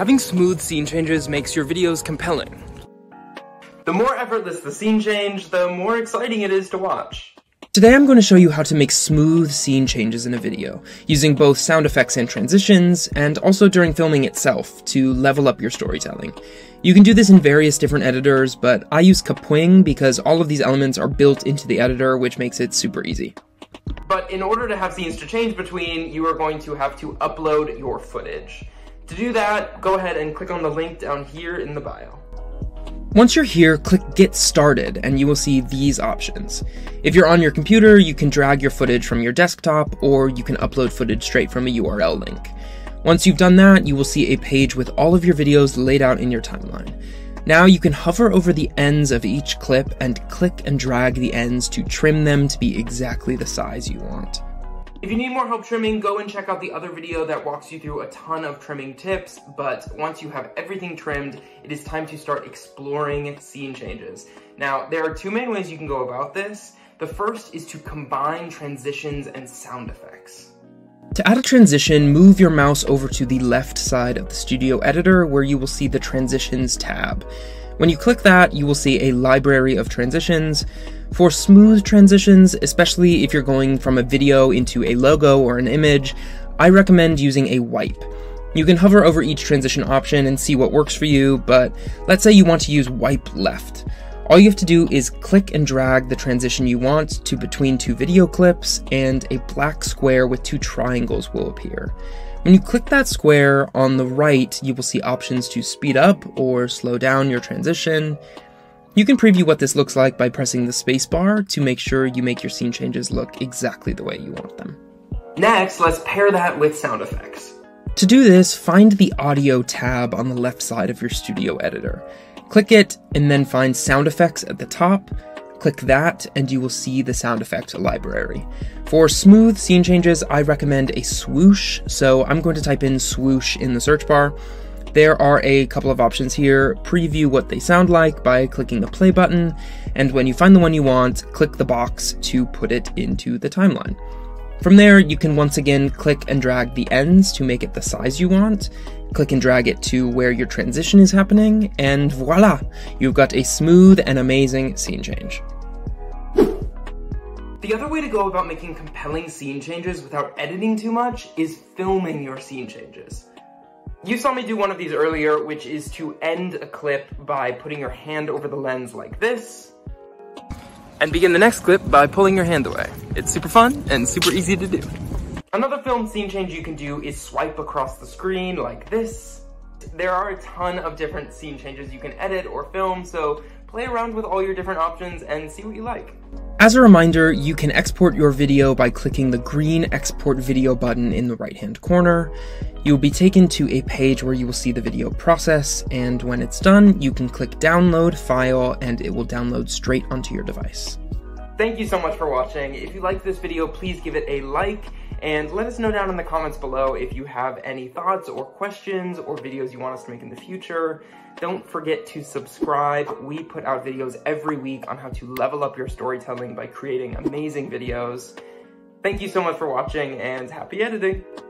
Having smooth scene changes makes your videos compelling. The more effortless the scene change, the more exciting it is to watch. Today I'm going to show you how to make smooth scene changes in a video, using both sound effects and transitions, and also during filming itself to level up your storytelling. You can do this in various different editors, but I use Kapwing because all of these elements are built into the editor, which makes it super easy. But in order to have scenes to change between, you are going to have to upload your footage. To do that, go ahead and click on the link down here in the bio. Once you're here, click Get Started and you will see these options. If you're on your computer, you can drag your footage from your desktop or you can upload footage straight from a URL link. Once you've done that, you will see a page with all of your videos laid out in your timeline. Now you can hover over the ends of each clip and click and drag the ends to trim them to be exactly the size you want. If you need more help trimming, go and check out the other video that walks you through a ton of trimming tips, but once you have everything trimmed, it is time to start exploring scene changes. Now, there are two main ways you can go about this. The first is to combine transitions and sound effects. To add a transition, move your mouse over to the left side of the Studio Editor where you will see the Transitions tab. When you click that, you will see a library of transitions. For smooth transitions, especially if you're going from a video into a logo or an image, I recommend using a wipe. You can hover over each transition option and see what works for you, but let's say you want to use wipe left. All you have to do is click and drag the transition you want to between two video clips, and a black square with two triangles will appear. When you click that square on the right, you will see options to speed up or slow down your transition. You can preview what this looks like by pressing the spacebar to make sure you make your scene changes look exactly the way you want them. Next, let's pair that with sound effects. To do this, find the Audio tab on the left side of your Studio Editor. Click it, and then find Sound Effects at the top, Click that and you will see the sound effect library. For smooth scene changes, I recommend a swoosh, so I'm going to type in swoosh in the search bar. There are a couple of options here. Preview what they sound like by clicking the play button, and when you find the one you want, click the box to put it into the timeline. From there, you can once again click and drag the ends to make it the size you want, click and drag it to where your transition is happening, and voila! You've got a smooth and amazing scene change. The other way to go about making compelling scene changes without editing too much is filming your scene changes. You saw me do one of these earlier, which is to end a clip by putting your hand over the lens like this. And begin the next clip by pulling your hand away. It's super fun and super easy to do. Another film scene change you can do is swipe across the screen like this. There are a ton of different scene changes you can edit or film, so play around with all your different options and see what you like. As a reminder, you can export your video by clicking the green export video button in the right hand corner. You will be taken to a page where you will see the video process, and when it's done, you can click download file and it will download straight onto your device. Thank you so much for watching. If you liked this video, please give it a like and let us know down in the comments below if you have any thoughts or questions or videos you want us to make in the future. Don't forget to subscribe. We put out videos every week on how to level up your storytelling by creating amazing videos. Thank you so much for watching and happy editing!